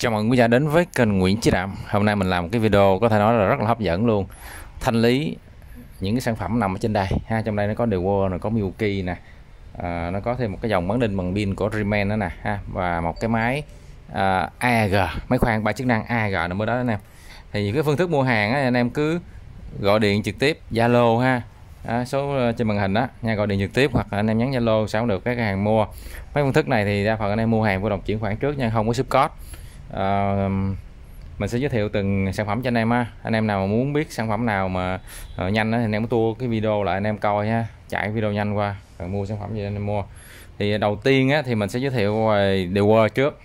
Chào mừng quý gia đến với kênh Nguyễn Chí Đạm. Hôm nay mình làm một cái video có thể nói là rất là hấp dẫn luôn. Thanh lý những cái sản phẩm nằm ở trên đây ha. Trong đây nó có Dewo, nó có Milwaukee nè à, Nó có thêm một cái dòng bắn đinh bằng pin của Riemann nữa nè ha. Và một cái máy à, AG, máy khoan ba chức năng AG nó mới đó anh em. Thì cái phương thức mua hàng á, anh em cứ gọi điện trực tiếp Zalo ha. À, số ờ, trên màn hình đó nha gọi điện trực tiếp hoặc là anh em nhắn Zalo sao cũng được các hàng mua. Mấy phương thức này thì đa phần anh em mua hàng vô đồng chuyển khoản trước nha không có ship code à, mình sẽ giới thiệu từng sản phẩm cho anh em ha. Anh em nào mà muốn biết sản phẩm nào mà uh, nhanh đó, thì anh em tua cái video lại anh em coi ha. Chạy video nhanh qua rồi mua sản phẩm gì anh em mua. Thì đầu tiên á, thì mình sẽ giới thiệu về Dewar trước.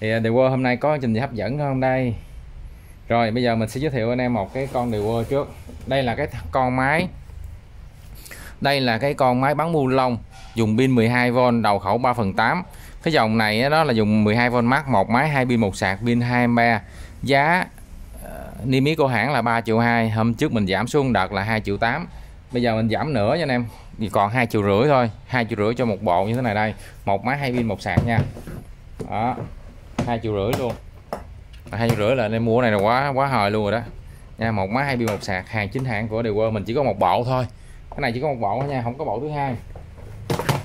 Thì ờ, Dewar hôm nay có trình gì hấp dẫn không đây? Rồi bây giờ mình sẽ giới thiệu anh em một cái con Dewar trước. Đây là cái con máy. Đây là cái con máy bắn bu lông dùng pin 12V đầu khẩu 3 phần 8 cái dòng này đó là dùng 12V max một máy hai pin một sạc pin 23 giá uh, niêm yết của hãng là 3 triệu 2 hôm trước mình giảm xuống đợt là 2 triệu 8 bây giờ mình giảm nữa nha anh em. Thì còn 2 triệu rưỡi thôi. 2 triệu rưỡi cho một bộ như thế này đây. Một máy hai pin một sạc nha. Đó. 2 triệu rưỡi luôn. 2 triệu rưỡi là nên mua này là quá quá hời luôn rồi đó. Nha một máy hai pin một sạc. Hàng chính hãng của Dewar mình chỉ có một bộ thôi. Cái này chỉ có một bộ thôi nha không có bộ thứ hai.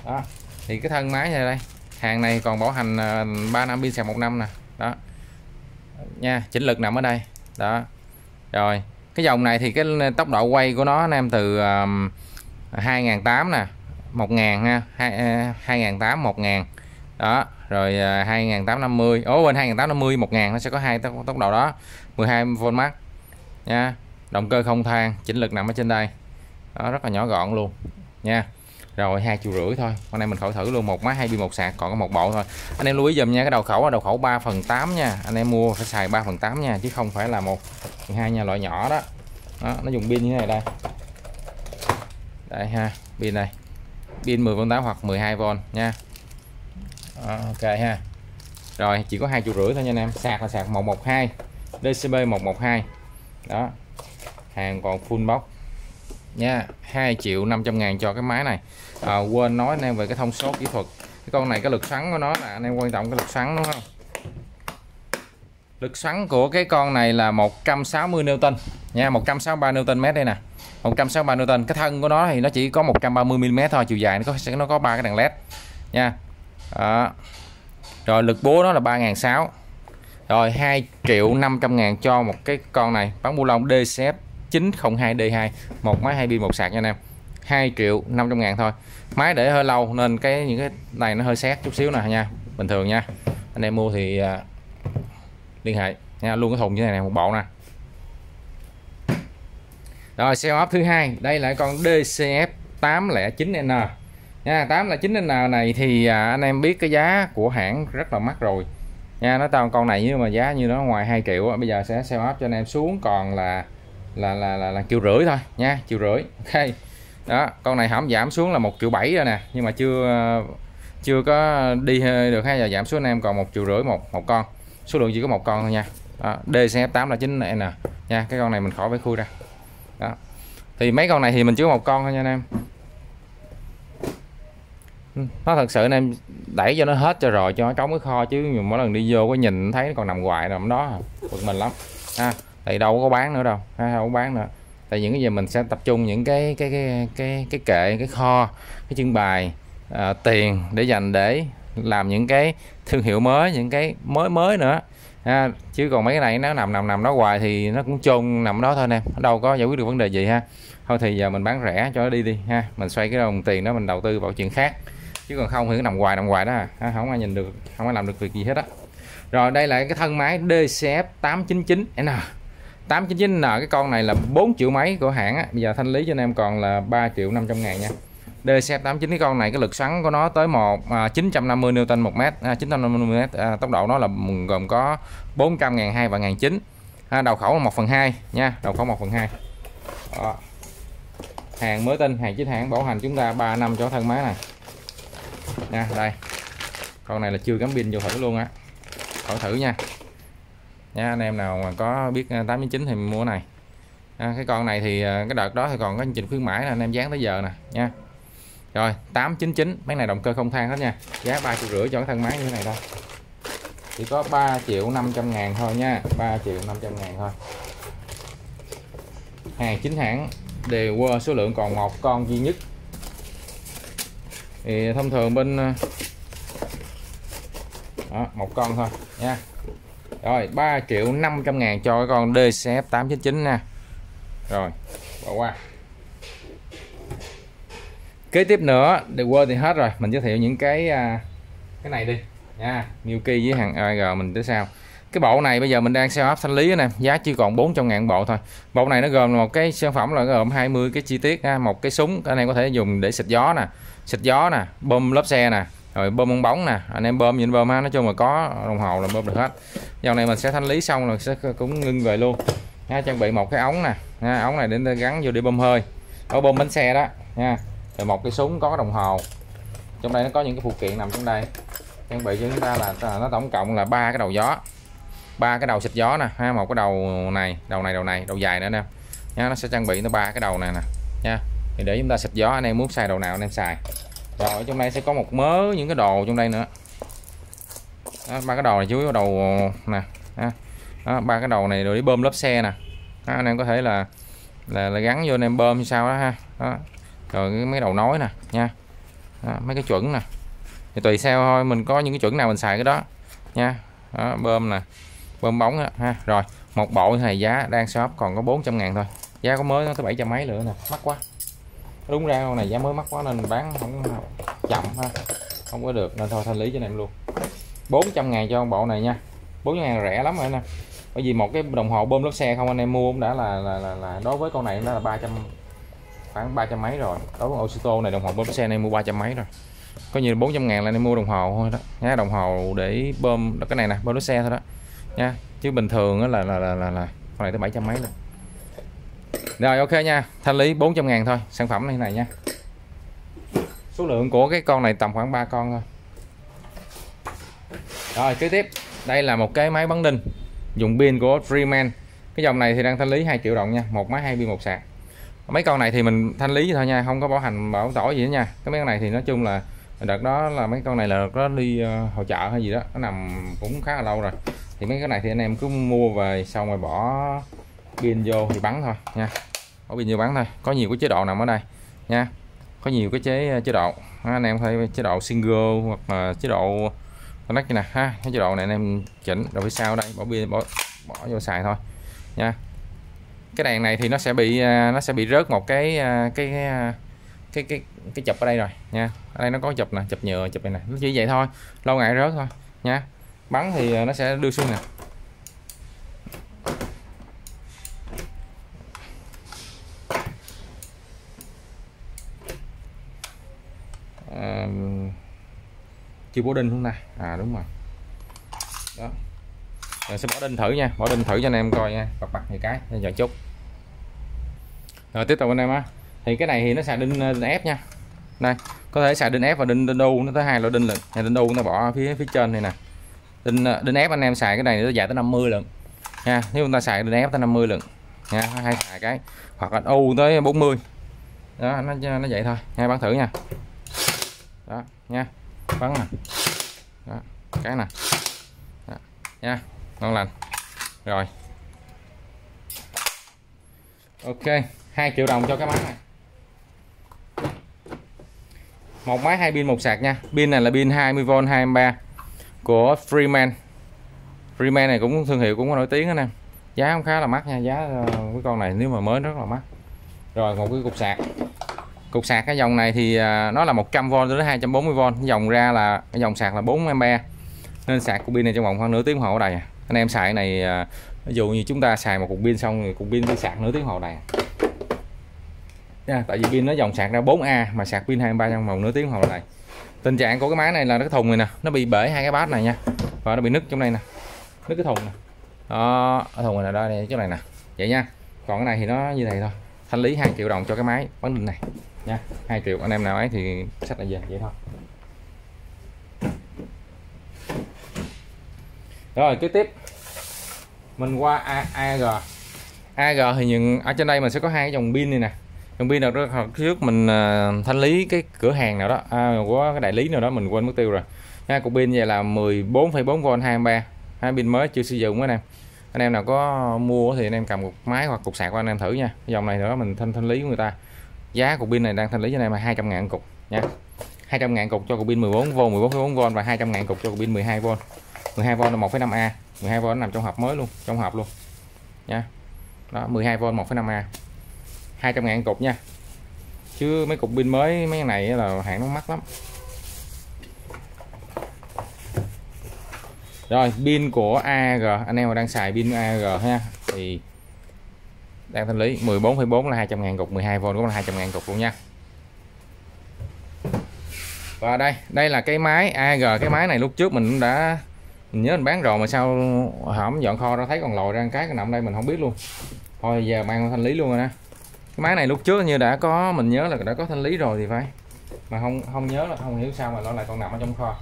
Đó. Thì cái thân máy này đây hàng này còn bảo hành à, 3 năm pin sạc một năm nè. Đó. Nha chỉnh lực nằm ở đây. Đó. Rồi cái dòng này thì cái tốc độ quay của nó anh em từ à, um, 2008 nè 1000 ha 2008 1000 à, đó rồi 2850 ố bên 2850 1000 nó sẽ có hai tốc, tốc độ đó 12V max nha động cơ không than chỉnh lực nằm ở trên đây. Đó rất là nhỏ gọn luôn. Nha rồi hai triệu rưỡi thôi. Hôm nay mình khỏi thử luôn một máy hai pin một sạc còn có một bộ thôi. Anh em lưu ý dùm nha cái đầu khẩu là đầu khẩu 3 phần 8 nha. Anh em mua phải xài 3 phần 8 nha chứ không phải là một hai nha loại nhỏ đó. đó nó dùng pin như thế này đây. Đây ha pin này. Pin 10 v 8 hoặc 12V nha. Đó, ok ha. Rồi chỉ có hai triệu rưỡi thôi nha anh em. Sạc là sạc 112 DCB 112 đó hàng còn full box nha 2 triệu 500 ngàn cho cái máy này. À, quên nói anh em về cái thông số kỹ thuật. Cái con này cái lực xoắn của nó là anh em quan trọng cái lực xoắn đúng không? Lực xoắn của cái con này là 160 Newton nha 163 Newton mét đây nè. 163 Newton. Cái thân của nó thì nó chỉ có 130 mm thôi chiều dài nó có nó có ba cái đèn led nha. À. rồi lực búa nó là 3.600 rồi 2 triệu 500 ngàn cho một cái con này bán bu lông DCF 902D2 một máy 2 pin một sạc nha anh em. 2 triệu 500 ngàn thôi. Máy để hơi lâu nên cái những cái này nó hơi xét chút xíu nè nha. Bình thường nha. Anh em mua thì uh, liên hệ nha. Luôn cái thùng như này nè một bộ nè. Rồi xe ốp thứ hai. Đây là con DCF 809N nha 809N này thì uh, anh em biết cái giá của hãng rất là mắc rồi. Nha nó tao con này nhưng mà giá như nó ngoài 2 triệu bây giờ sẽ sale ốp cho anh em xuống còn là là là là, là triệu rưỡi thôi nha triệu rưỡi ok. Đó con này hỏng giảm xuống là một triệu bảy rồi nè nhưng mà chưa chưa có đi được hay giờ giảm xuống anh em còn một triệu rưỡi một một con. Số lượng chỉ có một con thôi nha. Đó, tám 8 là 9 n nha cái con này mình khỏi phải khui ra. Đó thì mấy con này thì mình chỉ có một con thôi nha anh em. Ừ, nó thật sự anh em đẩy cho nó hết cho rồi cho nó trống cái kho chứ mỗi lần đi vô có nhìn thấy nó còn nằm hoài nằm đó bực mình lắm. Ha tại đâu có bán nữa đâu ha không có bán nữa. Tại những cái gì mình sẽ tập trung những cái cái cái cái cái kệ cái kho cái trưng bày à, tiền để dành để làm những cái thương hiệu mới những cái mới mới nữa. Ha chứ còn mấy cái này nó nằm nằm nằm đó hoài thì nó cũng chôn nằm đó thôi nè đâu có giải quyết được vấn đề gì ha. Thôi thì giờ mình bán rẻ cho nó đi đi ha mình xoay cái đồng tiền đó mình đầu tư vào chuyện khác. Chứ còn không thì nó nằm hoài nằm hoài đó à. ha không ai nhìn được không ai làm được việc gì hết á. Rồi đây là cái thân máy DCF 899N 899N cái con này là 4 triệu mấy của hãng á. Bây giờ thanh lý cho anh em còn là 3 triệu 500 ngàn nha. DC89 cái con này cái lực xoắn của nó tới một à, 950 Newton 1 mét à, 950 mét à, tốc độ nó là gồm có 400 ngàn 2 và ngàn 9 à, đầu khẩu là 1 phần 2 nha đầu khẩu 1 phần 2 Đó. hàng mới tinh hàng chính hãng bảo hành chúng ta 3 năm cho thân máy này. Nha đây. Con này là chưa gắn pin vô thử luôn á. Khỏi thử nha nha anh em nào mà có biết à, 89 thì mua này. À, cái con này thì à, cái đợt đó thì còn có chương trình khuyến mãi là anh em dán tới giờ nè nha. Rồi 899 mấy này động cơ không than hết nha. Giá ba triệu rưỡi cho cái thân máy như thế này thôi. Chỉ có 3 triệu 500 ngàn thôi nha 3 triệu 500 ngàn thôi. Hàng chính hãng đều qua số lượng còn một con duy nhất. Thì thông thường bên à, đó, một con thôi nha rồi 3 triệu 500 ngàn cho cái con DCF 899 nè. rồi, bỏ qua. Kế tiếp nữa để quên thì hết rồi. Mình giới thiệu những cái à, cái này đi. Nha, Milky với hàng AG mình tới sao cái bộ này bây giờ mình đang sale up thanh lý nè. Giá chỉ còn 400 ngàn bộ thôi. Bộ này nó gồm một cái sản phẩm là gồm 20 cái chi tiết, ha. một cái súng. Cái này có thể dùng để xịt gió nè. Xịt gió nè, bơm lớp xe nè rồi bơm bong bóng nè. Anh em bơm nhìn bơm ha nói chung là có đồng hồ là bơm được hết. Dòng này mình sẽ thanh lý xong rồi sẽ cũng ngưng về luôn. Nha trang bị một cái ống nè. Nha, ống này để gắn vô để bơm hơi. Ở bơm bánh xe đó nha. Rồi một cái súng có đồng hồ. Trong đây nó có những cái phụ kiện nằm trong đây. Trang bị cho chúng ta là nó tổng cộng là ba cái đầu gió. Ba cái đầu xịt gió nè ha một cái đầu này đầu này đầu này đầu dài nữa nè nha nó sẽ trang bị nó ba cái đầu này nè nha. Thì để chúng ta xịt gió anh em muốn xài đầu nào anh em xài rồi trong đây sẽ có một mớ những cái đồ trong đây nữa. Ba cái đầu này chú đầu nè ba cái đầu này rồi đi bơm lớp xe nè. Đó, anh em có thể là là, là gắn vô anh em bơm như sao đó ha. Đó. rồi mấy đầu nối nè nha. Đó, mấy cái chuẩn nè. Thì tùy sao thôi mình có những cái chuẩn nào mình xài cái đó nha. Đó, bơm nè bơm bóng đó, ha. Rồi một bộ này giá đang shop còn có 400 ngàn thôi. Giá có mới nó tới 700 mấy nữa nè mắc quá đúng ra con này giá mới mắc quá nên bán không chậm ha. Không có được nên thôi thanh lý cho anh em luôn. 400 ngàn cho bộ này nha. 400 ngàn rẻ lắm rồi nè. Bởi vì một cái đồng hồ bơm lốp xe không anh em mua cũng đã là là, là, là đối với con này nó là 300 khoảng 300 mấy rồi. Đối với Osito này đồng hồ bơm xe này mua 300 mấy rồi. Có như 400 ngàn là anh em mua đồng hồ thôi đó. Nhá đồng hồ để bơm cái này nè bơm lốp xe thôi đó. Nha chứ bình thường là là là là, là con này tới 700 mấy rồi rồi ok nha. Thanh lý 400 ngàn thôi. Sản phẩm này này nha. Số lượng của cái con này tầm khoảng 3 con thôi. Rồi kế tiếp. Đây là một cái máy bắn đinh dùng pin của Freeman. Cái dòng này thì đang thanh lý 2 triệu đồng nha. Một máy hai pin một sạc. Mấy con này thì mình thanh lý thôi nha không có bảo hành bảo tỏi gì nữa nha. Cái mấy con này thì nói chung là đợt đó là mấy con này là có đi uh, hội chợ hay gì đó nó nằm cũng khá là lâu rồi. Thì mấy cái này thì anh em cứ mua về xong rồi bỏ pin vô thì bắn thôi nha. Bỏ pin vô bắn thôi. Có nhiều cái chế độ nằm ở đây nha. Có nhiều cái chế ờ, chế độ. Anh em thấy chế độ single hoặc là chế độ connect như nè ha cái chế độ này anh em chỉnh. Rồi phía sau đây bỏ pin bỏ bỏ vô xài thôi nha. Cái đèn này thì nó sẽ bị ờ, nó sẽ bị rớt một cái ờ, cái cái cái cái, cái chụp ở đây rồi nha. Ở đây nó có chụp nè chụp nhựa chụp này nè. Nó chỉ vậy thôi lâu ngày rớt thôi nha. Bắn thì nó sẽ đưa xuống nè. À, chưa bổ đinh không nè à đúng rồi. Đó. Rồi sẽ bỏ đinh thử nha. Bỏ đinh thử cho anh em coi nha. Bật bật thì cái giờ chút. Rồi tiếp tục anh em á thì cái này thì nó xài đinh, ờ, đinh ép nha. Đây có thể xài đinh ép và đinh đinh đu nó tới hai loại đinh lần này đinh đu nó bỏ phía phía trên này nè. Đinh ờ, đinh ép anh em xài cái này nó dài tới 50 lần nha nếu chúng ta xài đinh ép tới 50 lần nha hay xài cái. Hoặc là u tới 40 đó nó nó vậy thôi. Nha bắn thử nha đó nha. Bắn nè. Đó, cái nè. Đó, nha. Ngon lành. Rồi. Ok 2 triệu đồng cho cái máy này. Một máy hai pin một sạc nha. Pin này là pin 20V 2A của Freeman. Freeman này cũng thương hiệu cũng có nổi tiếng đó nè. Giá cũng khá là mắc nha. Giá ờ, cái con này nếu mà mới rất là mắc. Rồi một cái cục sạc cục sạc cái dòng này thì à, nó là 100V đến 240V dòng ra là cái dòng sạc là 4A nên sạc cục pin này trong vòng khoảng nửa tiếng hồ đầy. Anh em xài này à, ví dụ như chúng ta xài một cục pin xong thì cục pin đi sạc nửa tiếng hồ đầy. Nha tại vì pin nó dòng sạc ra 4A mà sạc pin 23 trong vòng nửa tiếng hồ đầy. Tình trạng của cái máy này là cái thùng này nè nó bị bể hai cái bát này nha. Và nó bị nứt trong đây nè nứt cái thùng nè. Đó ở thùng này là đây chỗ này nè. Vậy nha. Còn cái này thì nó như thế thôi. Thanh lý 2 triệu đồng cho cái máy bắn đinh này nha 2 triệu. Anh em nào ấy thì sách là về vậy thôi. Rồi kế tiếp. Mình qua A, AG AG thì những ở trên đây mình sẽ có hai cái dòng pin này nè. Dòng pin nào đó hồi trước mình à, thanh lý cái cửa hàng nào đó. À, của cái đại lý nào đó mình quên mất tiêu rồi. Ha cục pin vậy là 14,4V 23 hai pin mới chưa sử dụng anh em. Anh em nào có mua thì anh em cầm cục máy hoặc cục sạc qua anh em thử nha. Dòng này nữa mình thanh thanh lý của người ta giá cục pin này đang thanh lý cho em là 200 ngàn cục nha. 200 ngàn cục cho cục pin 14V 14,4V và 200 ngàn cục cho cục pin 12V 12V là 1,5A 12V nằm trong hộp mới luôn trong hộp luôn nha. Đó 12V 1,5A 200 ngàn cục nha. Chứ mấy cục pin mới mấy này là hãng nó mắc lắm. Rồi pin của AG anh em đang xài pin AG ha thì đang thanh lý 14,4 là 200 ngàn cục 12V cũng là 200 ngàn cục luôn nha. Và đây đây là cái máy AG cái máy này lúc trước mình cũng đã mình nhớ mình bán rồi mà sao hỏng dọn kho ra thấy còn lòi ra cái cái nằm đây mình không biết luôn. Thôi giờ mang thanh lý luôn rồi nè. Cái máy này lúc trước như đã có mình nhớ là đã có thanh lý rồi thì phải. Mà không không nhớ là không hiểu sao mà nó lại còn nằm ở trong kho.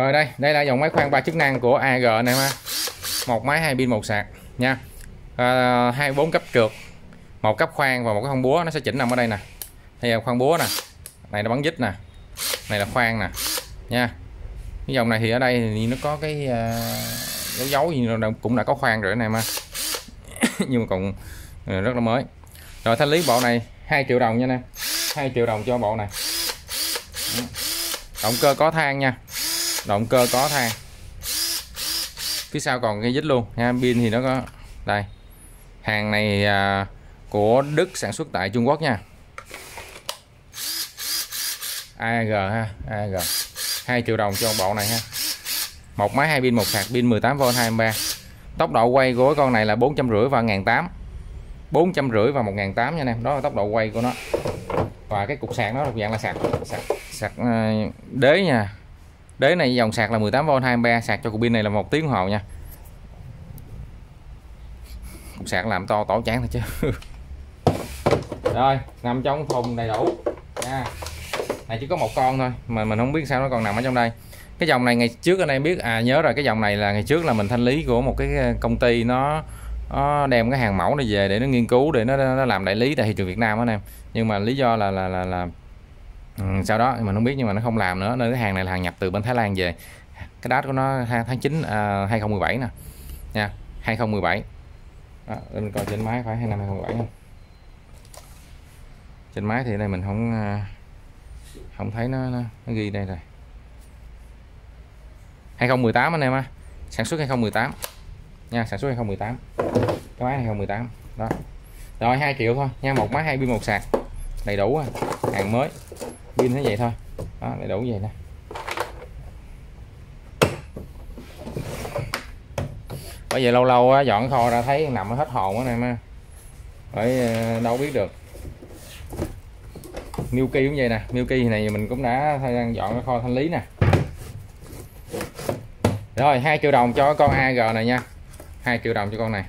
Rồi đây đây là dòng máy khoan ba chức năng của AG này ha một máy hai pin một sạc nha. À, hai bốn cấp trượt. Một cấp khoan và một cái con búa nó sẽ chỉnh nằm ở đây nè. Đây là khoan búa nè. Này nó bắn dít nè. Này là khoan nè nha. Cái dòng này thì ở đây thì nó có cái uh, dấu dấu gì cũng đã có khoan rồi này mà. Nhưng mà còn ờ, rất là mới. Rồi thanh lý bộ này 2 triệu đồng nha em 2 triệu đồng cho bộ này. Động cơ có than nha động cơ có than phía sau còn cái dít luôn. Nha pin thì nó có. Đây. Hàng này à, của Đức sản xuất tại Trung Quốc nha. AG ha AG 2 triệu đồng cho bộ này ha. Một máy hai pin một sạc pin 18V 23 tốc độ quay của con này là 450 và 1008 450 và 1008 nha em. Đó là tốc độ quay của nó. Và cái cục sạc nó là dạng là sạc sạc, sạc à, đế nha đế này dòng sạc là 18V 23 sạc cho cục pin này là một tiếng hồ nha. Cục sạc làm to tổ chán thôi chứ. Rồi nằm trong thùng đầy đủ. Nha. Này chỉ có một con thôi mà mình không biết sao nó còn nằm ở trong đây. Cái dòng này ngày trước anh em biết à nhớ rồi cái dòng này là ngày trước là mình thanh lý của một cái ờ, công ty nó, nó đem cái hàng mẫu này về để nó nghiên cứu để nó, nó làm đại lý tại thị trường Việt Nam đó anh em. Nhưng mà lý do là là là, là ừ, sau đó mình không biết nhưng mà nó không làm nữa nên cái hàng này là hàng nhập từ bên Thái Lan về. Cái date của nó tháng 9 à, 2017 nè. Nha 2017 đó, mình coi trên máy phải hai năm 2017 không trên máy thì đây mình không à, không thấy nó, nó, nó ghi đây rồi. 2018 anh em á sản xuất 2018 nha sản xuất 2018 cái máy 2018 đó. Rồi 2 triệu thôi nha một máy hai pin một sạc. Đầy đủ à. hàng mới pin nó vậy thôi. Đó đầy đủ vậy nè. Bởi giờ lâu lâu á, dọn kho ra thấy nằm hết hồn á em phải ờ, đâu biết được. Milky cũng vậy nè. Milky này mình cũng đã thời gian dọn cái kho thanh lý nè. Rồi 2 triệu đồng cho con AG này nha. 2 triệu đồng cho con này.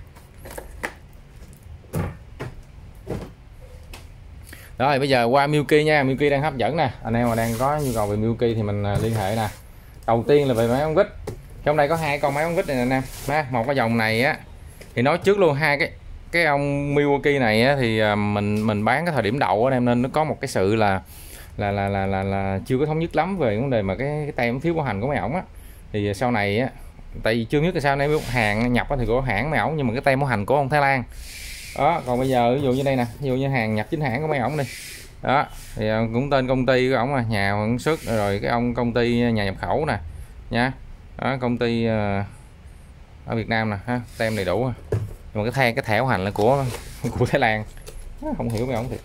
Rồi bây giờ qua Milky nha. Milky đang hấp dẫn nè. Anh em mà đang có nhu cầu về Milky thì mình à, liên hệ nè. Đầu tiên là về máy ống vít. Trong đây có hai con máy ống vít này nè anh em. Một cái dòng này á thì nói trước luôn hai cái cái ông Milwaukee này á, thì à, mình mình bán cái thời điểm đầu anh em nên nó có một cái sự là là là là là, là chưa có thống nhất lắm về vấn đề mà cái, cái tay thiếu bảo hành của mấy ổng á. Thì à, sau này á tại vì chưa nhất là sao nay hàng nhập thì của hãng mấy ổng nhưng mà cái tay bảo hành của ông Thái Lan đó, còn bây giờ ví dụ như đây nè, ví dụ như hàng nhập chính hãng của mấy ổng đi. Đó, thì ờ, cũng tên công ty của ổng là nhà sản xuất, rồi cái ông công ty nhà nhập khẩu nè, nha. Đó, công ty ờ, ở Việt Nam nè, ha, tem đầy đủ nhưng mà cái thang cái thẻ hành là của của Thái Lan. Không hiểu mấy ổng thiệt.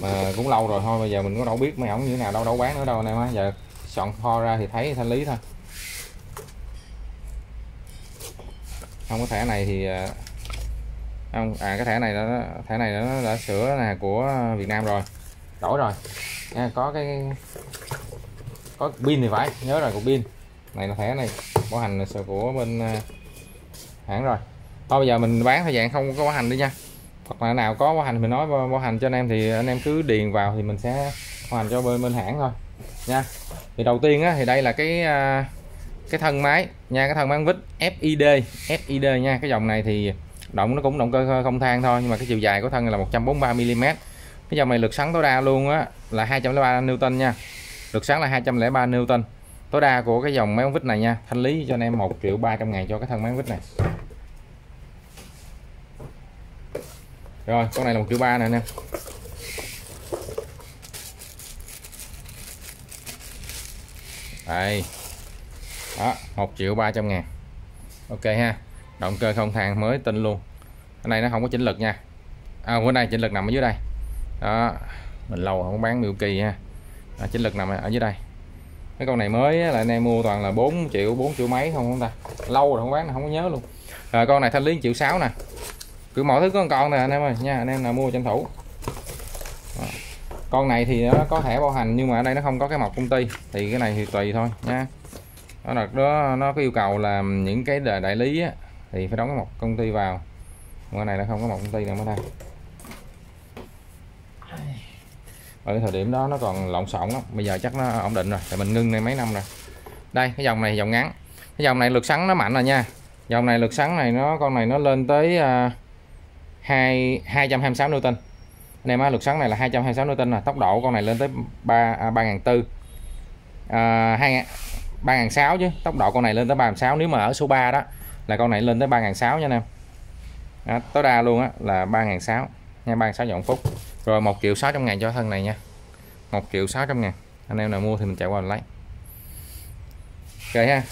Mà cũng lâu rồi thôi, bây giờ mình có đâu biết mấy ổng như thế nào, đâu đâu bán nữa đâu anh em á giờ chọn kho ra thì thấy thanh lý thôi. Không có thẻ này thì ờ, không à cái thẻ này nó thẻ này nó đã sửa là của Việt Nam rồi. Đổi rồi. Nha có cái có pin thì phải nhớ rồi cục pin. Này là thẻ này bảo hành là của bên à, hãng rồi. Thôi bây giờ mình bán theo dạng không có bảo hành đi nha. Hoặc là nào có bảo hành mình nói bảo hành cho anh em thì anh em cứ điền vào thì mình sẽ bảo hành cho bên bên hãng thôi. Nha. Thì đầu tiên á, thì đây là cái à, cái thân máy. Nha cái thân máy vít FID FID nha. Cái dòng này thì động nó cũng động cơ không than thôi, nhưng mà cái chiều dài của thân là 143 mm. Cái dòng này lực xoắn tối đa luôn á, là 203 Newton nha. Lực xoắn là 203 Newton. Tối đa của cái dòng máy ống vít này nha, thanh lý cho anh em 1 triệu 300 ngàn cho cái thân máy ống vít này. Rồi, con này là 1 triệu 3 nè anh em. Đây. Đó 1 triệu ba trăm ngàn. Ok ha động cơ không than mới tinh luôn. Cái này nó không có chỉnh lực nha. À bữa nay chỉnh lực nằm ở dưới đây. Đó mình lâu không bán Milky ha à, chỉnh lực nằm ở dưới đây. Cái con này mới là anh em mua toàn là 4 triệu 4 triệu mấy không không ta? Lâu rồi không bán không có nhớ luôn. Rồi con này thanh lý triệu sáu nè. Cứ mọi thứ có con con nè anh em ơi nha anh em nào mua tranh thủ. Đó. con này thì nó có thẻ bảo hành nhưng mà ở đây nó không có cái mọc công ty thì cái này thì tùy thôi nha. Đó là đó nó có yêu cầu là những cái đại lý á, thì phải đóng một công ty vào. Con này nó không có một công ty nào mới đây ở cái thời điểm đó nó còn lộn xộn lắm. Bây giờ chắc nó ổn định rồi. Tại mình ngưng này mấy năm rồi. Đây cái dòng này dòng ngắn. Cái dòng này lực sắn nó mạnh rồi nha. Dòng này lực sắn này nó con này nó lên tới à, hai hai trăm hai mươi sáu Newton. Anh em á lực sắn này là 226 Newton là tốc độ con này lên tới 3 à, 3400 à, 2 3600 chứ. Tốc độ con này lên tới 36 nếu mà ở số 3 đó là con này lên tới 3.600 nha anh em. Đó, tối đa luôn á là 3.600 nha 36 vòng phút rồi 1 triệu 600 ngàn cho thân này nha. 1 triệu 600 ngàn. Anh em nào mua thì mình chạy qua mình lấy. Ok ha.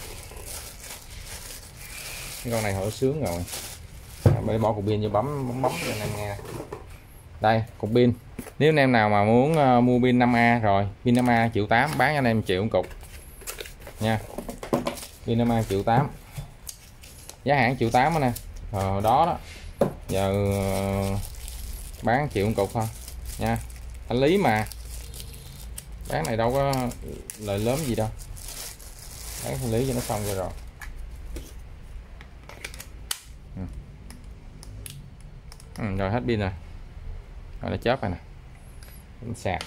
Cái con này hỏi sướng rồi. Bây bỏ cục pin vô bấm bấm bấm cho anh em nghe. Đây cục pin. Nếu anh em nào mà muốn uh, mua pin 5A rồi pin 5A triệu 8 bán anh em triệu cục. Nha. Pin 5A triệu 8 giá hãng triệu 8 nè. Ờ, đó đó. Giờ ờ, bán triệu cục thôi nha. Thanh lý mà. Bán này đâu có lời lớn gì đâu. Bán thanh lý cho nó xong rồi rồi. Ừ, ừ rồi hết pin rồi. Rồi nó chớp rồi nè. Sạc.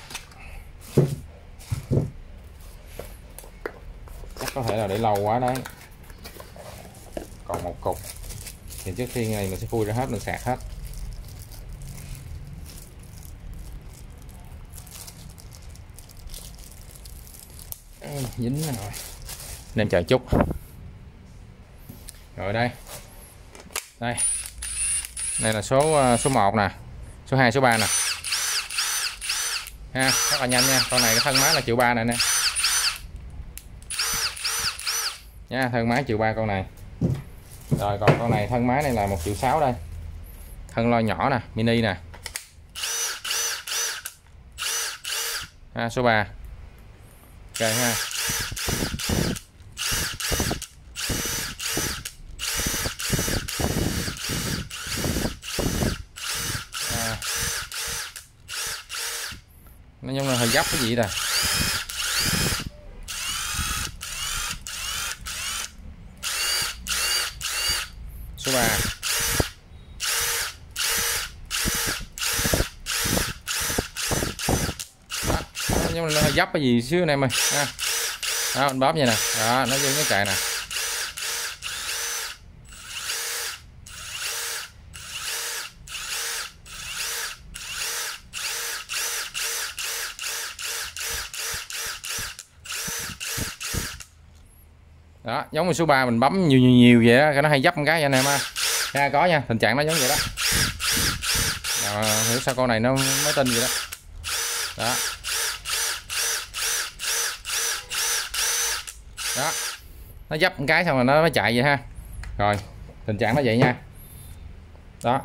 Chắc có thể là để lâu quá đấy còn một cục. Thì trước khi này mình sẽ khui ra hết, mình sạc hết. Ừ, dính rồi nên chờ chút. Rồi đây. Đây. Đây là số ờ, số 1 nè. Số 2 số 3 nè. Ha, rất là nhanh nha. Con này cái thân máy là triệu ba này nè. Nha, thân máy triệu ba con này rồi còn con này thân máy này là một triệu sáu đây. Thân lo nhỏ nè mini nè. Ha, số 3 ok ha. Nó giống là hơi gấp cái gì rồi số 3 đó, dấp cái gì xíu anh em ơi. Ha. Đó anh bóp như nè. Đó nó giống cái cài nè. Đó giống như số 3 mình bấm nhiều nhiều nhiều vậy đó nó hay dấp một cái anh em ha ha có nha tình trạng nó giống vậy đó. À, hiểu sao con này nó mới tin vậy đó. Đó. Đó. Nó dấp một cái xong rồi nó mới chạy vậy ha. Rồi, tình trạng nó vậy nha. Đó.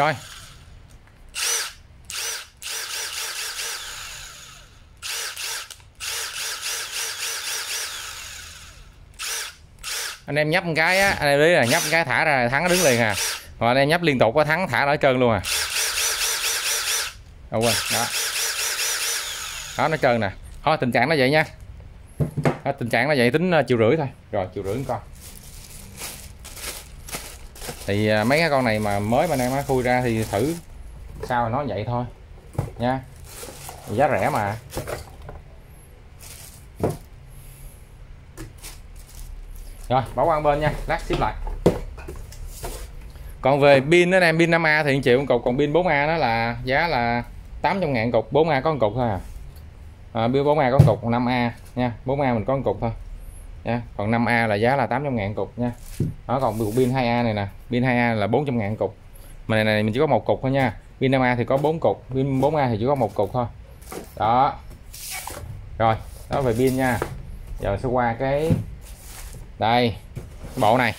Rồi. Anh em nhấp một cái á anh em biết là nhấp một cái thả ra thắng đứng liền à. Và anh em nhấp liên tục có thắng thả nó trơn luôn à. Đâu quên đó. Đó nó trơn nè. Thôi tình trạng nó vậy nha. Đó, tình trạng nó vậy tính ờ, uh, chiều rưỡi thôi. Rồi chiều rưỡi con thì à, mấy cái con này mà mới bên em nó khui ra thì thử sao nó vậy thôi nha. Giá rẻ mà. Rồi bỏ qua bên nha. Lát ship lại. Còn về pin đó em pin 5A thì 1 triệu cục còn pin 4A đó là giá là 800 ngàn cục. 4A có một cục thôi à, à pin 4A có một cục 5A nha. 4A mình có một cục thôi nha. Còn 5A là giá là 800 ngàn cục nha. Đó còn cục pin 2A này nè. Pin 2A là 400 ngàn cục. Mà này, này mình chỉ có một cục thôi nha. Pin 5A thì có 4 cục pin 4A thì chỉ có một cục thôi. Đó. Rồi đó về pin nha. Giờ sẽ qua cái đây bộ này.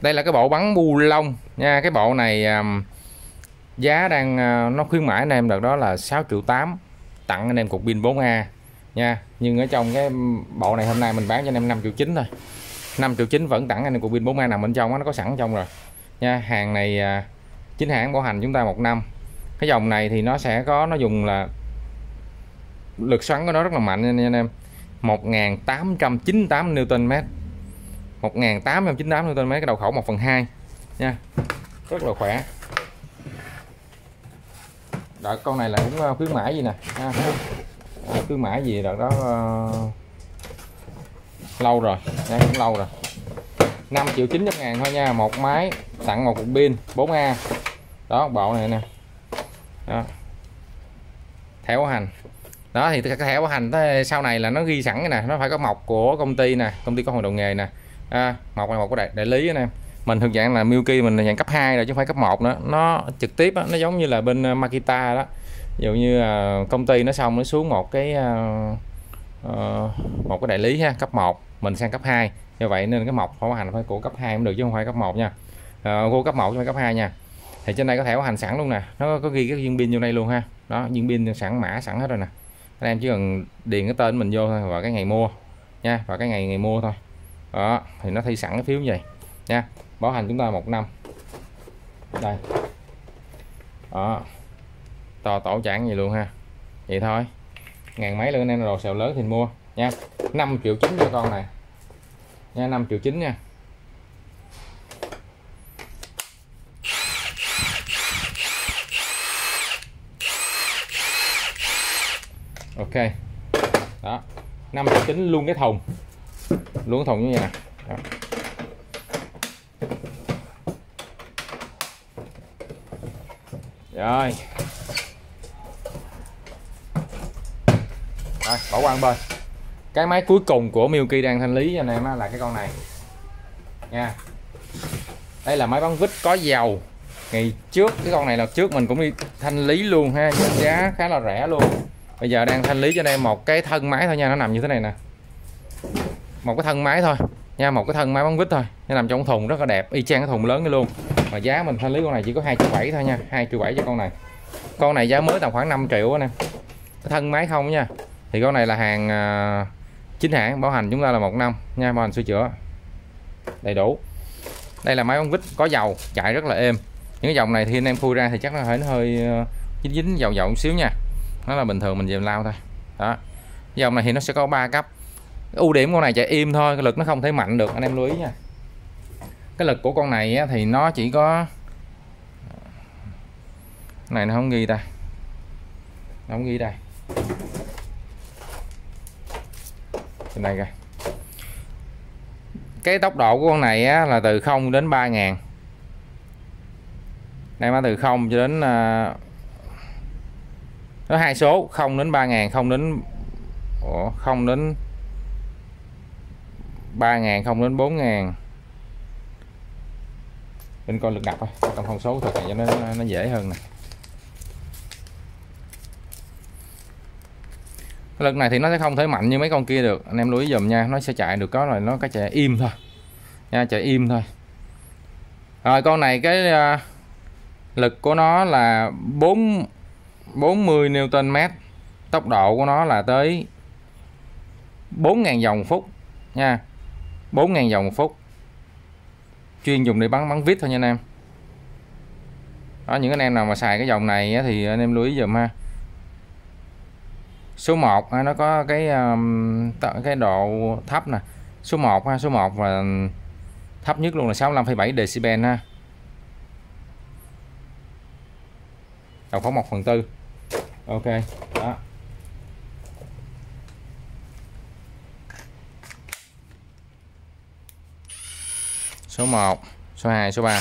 Đây là cái bộ bắn bu lông nha. Cái bộ này um, giá đang uh, nó khuyến mãi anh em đợt đó là 6 triệu 8 tặng anh em cục pin 4A nha nhưng ở trong cái bộ này hôm nay mình bán cho anh em 5 triệu chín thôi. 5 triệu chín vẫn tặng anh em cục pin 4A nằm bên trong đó, nó có sẵn trong rồi. Nha hàng này à, chính hãng bảo hành chúng ta một năm. Cái dòng này thì nó sẽ có nó dùng là lực xoắn của nó rất là mạnh nha anh em. 1898 Newton mét. 1898 Nm cái đầu khẩu 1 phần 2 nha rất là khỏe. Đợi con này là cũng à, khuyến mãi gì nè. Ha cứ mãi gì đợt đó uh, lâu rồi nha, cũng lâu rồi. 5 triệu 900 ngàn thôi nha một máy tặng một cục pin 4A đó bộ này nè. Đó. Thẻ bảo hành. Đó thì cái thẻ bảo hành tới sau này là nó ghi sẵn nè nó phải có mọc của công ty nè công ty có hội đồng nghề nè. À, một là một của đại, đại lý anh em mình thực dạng là Milky mình là dạng cấp 2 rồi chứ không phải cấp 1 nữa. Nó trực tiếp đó, nó giống như là bên ờ, Makita đó ví dụ như công ty nó xong nó xuống một cái ờ, ờ, một cái đại lý ha cấp 1 mình sang cấp 2 như vậy nên cái mọc bảo hành phải của cấp 2 cũng được chứ không phải cấp 1 nha. Uh, của cấp 1 chứ không phải cấp 2 nha. Thì trên đây có thể bảo hành sẵn luôn nè. Nó có ghi cái viên pin vô đây luôn ha. Đó viên pin sẵn mã sẵn hết rồi nè. Anh em chỉ cần điền cái tên mình vô thôi và cái ngày mua nha và cái ngày ngày mua thôi. Đó thì nó thi sẵn cái phiếu như vậy nha. Bảo hành chúng ta một năm. Đây. Đó to tổ chẳng gì luôn ha. Vậy thôi. Ngàn mấy lnữa nên đồ sèo lớn thì mua. Nha 5 triệu chín cho con này. Nha 5 triệu chín nha. Ok. Đó 5 triệu chín luôn cái thùng. Luôn thùng như vậy nè. Đó. rồi. Bỏ qua bên. Cái máy cuối cùng của Milky đang thanh lý cho anh em là cái con này. Nha. Đây là máy bắn vít có dầu. Ngày trước, cái con này là trước mình cũng đi thanh lý luôn ha, giá khá là rẻ luôn. Bây giờ đang thanh lý cho anh em một cái thân máy thôi nha, nó nằm như thế này nè. Một cái thân máy thôi. Nha, một cái thân máy bắn vít thôi. Nó nằm trong thùng rất là đẹp, y chang cái thùng lớn luôn. Mà giá mình thanh lý con này chỉ có hai triệu bảy thôi nha, hai triệu bảy cho con này. Con này giá mới tầm khoảng 5 triệu nè thân máy không nha? Thì con này là hàng à, chính hãng bảo hành chúng ta là một năm nha bảo hành sửa chữa. Đầy đủ. Đây là máy ống vít có dầu chạy rất là êm. Những cái dòng này thì anh em khui ra thì chắc nó hơi nó hơi dính dính dầu dầu một xíu nha. Nó là bình thường mình về lao thôi. Đó. Dòng này thì nó sẽ có 3 cấp. Ưu điểm con này chạy im thôi cái lực nó không thể mạnh được anh em lưu ý nha. Cái lực của con này á, thì nó chỉ có này nó không ghi ta nó không ghi đây trên đây coi. Cái tốc độ của con này á, là từ 0 đến 3 ngàn. Đây mà từ 0 cho đến ờ, uh, nó hai số 0 đến 3 ngàn 0 đến Ủa, 0 đến 3 ngàn 0 đến 4 ngàn. Bên coi lực đập thôi trong thông số thật này cho nó nó dễ hơn nè. Lực này thì nó sẽ không thể mạnh như mấy con kia được. Anh em lưu ý dùm nha nó sẽ chạy được có là nó cái chạy im thôi. Nha chạy im thôi. Rồi con này cái uh, lực của nó là 4 40 Newton mét tốc độ của nó là tới 4.000 vòng phút nha. 4.000 dòng một phút. Chuyên dùng để bắn bắn vít thôi nha anh em. Đó những anh em nào mà xài cái dòng này thì anh em lưu ý dùm ha số 1 nó có cái cái độ thấp nè. Số 1 số 1 và thấp nhất luôn là 65,7 decibel ha. Đầu phóng 1 phần tư. Ok đó. Số 1 số 2 số 3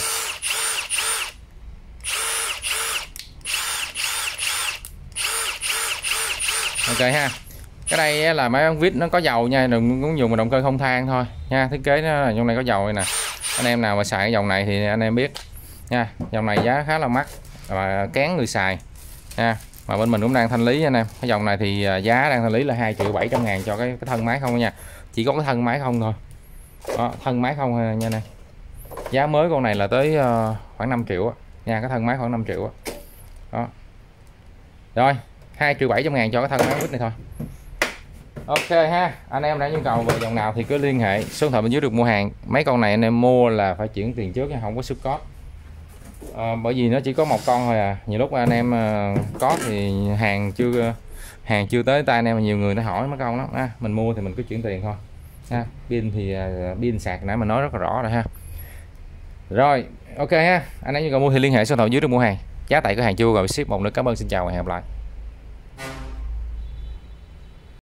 ok ha. Cái đây là máy bán vít nó có dầu nha đừng cũng dùng mà động cơ không than thôi. Nha thiết kế nó là trong này có dầu này nè. Anh em nào mà xài cái dòng này thì anh em biết. Nha dòng này giá khá là mắc và kén người xài. Nha mà bên mình cũng đang thanh lý anh em. Cái dòng này thì à, giá đang thanh lý là 2 triệu 700 ngàn cho cái, cái thân máy không nha. Chỉ có cái thân máy không thôi. Đó, thân máy không nha em, giá mới con này là tới à, khoảng 5 triệu nha cái thân máy khoảng 5 triệu đó. Rồi 2 triệu 700 ngàn cho cái thân máy quýt này thôi. Ok ha anh em đã nhu cầu về dòng nào thì cứ liên hệ. Số điện thoại bên dưới được mua hàng. Mấy con này anh em mua là phải chuyển tiền trước không có support. À, bởi vì nó chỉ có một con thôi à. Nhiều lúc anh em ờ, có thì hàng chưa hàng chưa tới tay anh em nhiều người nó hỏi mấy con lắm à, mình mua thì mình cứ chuyển tiền thôi. Ha pin thì ờ, pin sạc nãy mình nói rất là rõ rồi ha. Rồi ok ha. Anh em nhu cầu mua thì liên hệ số điện thoại dưới được mua hàng. Giá tại cửa hàng chưa rồi ship một nữa. Cảm ơn xin chào và hẹn gặp lại.